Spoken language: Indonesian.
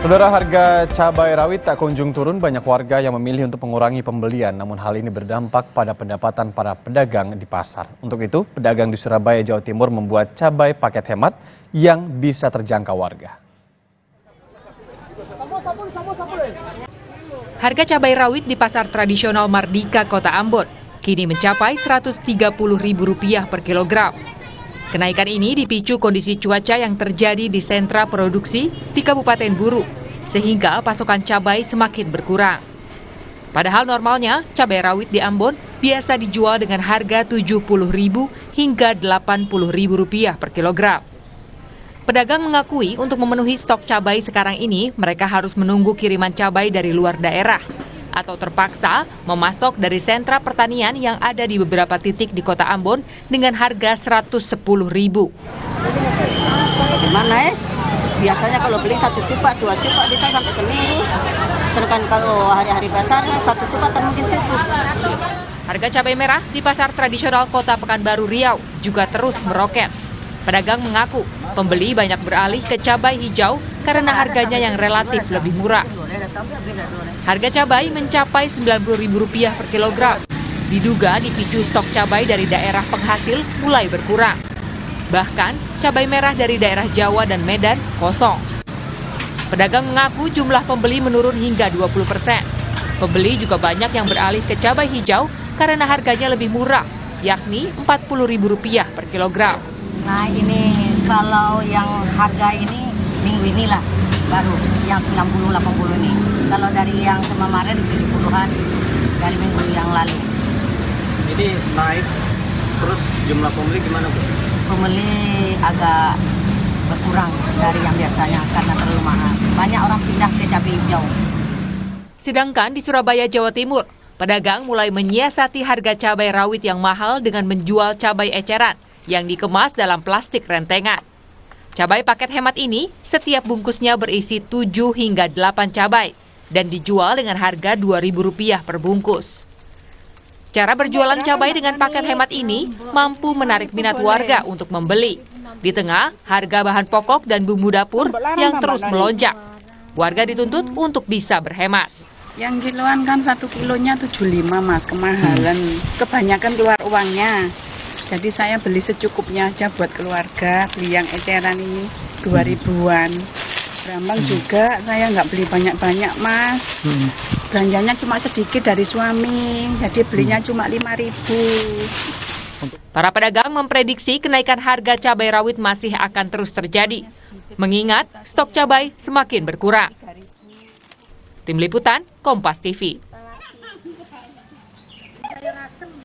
Saudara harga cabai rawit tak kunjung turun, banyak warga yang memilih untuk mengurangi pembelian. Namun hal ini berdampak pada pendapatan para pedagang di pasar. Untuk itu, pedagang di Surabaya, Jawa Timur membuat cabai paket hemat yang bisa terjangkau warga. Harga cabai rawit di pasar tradisional Mardika, Kota Ambon, kini mencapai Rp130.000 per kilogram. Kenaikan ini dipicu kondisi cuaca yang terjadi di sentra produksi di Kabupaten Buru, sehingga pasokan cabai semakin berkurang. Padahal normalnya cabai rawit di Ambon biasa dijual dengan harga Rp70.000 hingga Rp80.000 per kilogram. Pedagang mengakui untuk memenuhi stok cabai sekarang ini mereka harus menunggu kiriman cabai dari luar daerah atau terpaksa memasok dari sentra pertanian yang ada di beberapa titik di kota Ambon dengan harga Rp110.000. Gimana ya? Biasanya kalau beli satu cupak, dua cupak bisa sampai seminggu. Sedangkan kalau hari-hari pasarnya satu cupak tak mungkin cukup. Harga cabai merah di pasar tradisional kota Pekanbaru Riau juga terus meroket. Pedagang mengaku pembeli banyak beralih ke cabai hijau karena harganya yang relatif lebih murah. Harga cabai mencapai Rp90.000 per kilogram. Diduga dipicu stok cabai dari daerah penghasil mulai berkurang. Bahkan, cabai merah dari daerah Jawa dan Medan kosong. Pedagang mengaku jumlah pembeli menurun hingga 20 persen. Pembeli juga banyak yang beralih ke cabai hijau karena harganya lebih murah, yakni Rp40.000 per kilogram. Nah ini kalau yang harga ini minggu inilah baru yang 90-80 ini. Kalau dari yang kemarin 70-an dari minggu yang lalu. Ini naik, terus jumlah pembeli gimana Bu? Pembeli agak berkurang dari yang biasanya karena terlalu mahal. Banyak orang pindah ke cabai hijau. Sedangkan di Surabaya, Jawa Timur, pedagang mulai menyiasati harga cabai rawit yang mahal dengan menjual cabai eceran yang dikemas dalam plastik rentengan. Cabai paket hemat ini setiap bungkusnya berisi 7 hingga 8 cabai dan dijual dengan harga Rp2.000 per bungkus. Cara berjualan cabai dengan paket hemat ini mampu menarik minat warga untuk membeli. Di tengah harga bahan pokok dan bumbu dapur yang terus melonjak. Warga dituntut untuk bisa berhemat. Yang kiloan kan satu kilonya 75 mas, kemahalan. Kebanyakan keluar uangnya. Jadi saya beli secukupnya aja buat keluarga, beli yang eceran ini 2000-an. Brambang juga saya nggak beli banyak-banyak mas. Belanjanya cuma sedikit dari suami, jadi belinya cuma 5000 Para pedagang memprediksi kenaikan harga cabai rawit masih akan terus terjadi, mengingat stok cabai semakin berkurang. Tim Liputan, Kompas TV.